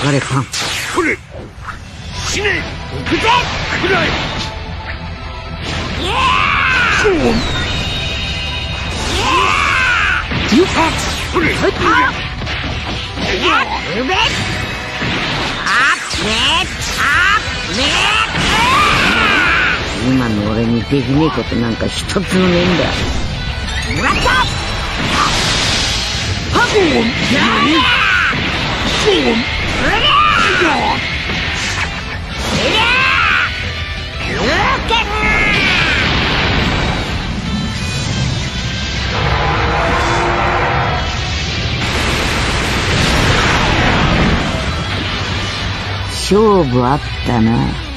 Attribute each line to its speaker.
Speaker 1: 下がれカン
Speaker 2: これ死ね。
Speaker 3: 行くぜ
Speaker 2: くらえ
Speaker 3: イエ
Speaker 1: ユカ
Speaker 2: これ
Speaker 3: あっねあっね
Speaker 1: 今の俺にできねえことなんか一つもねえんだ
Speaker 3: もらった
Speaker 1: 勝負あったな。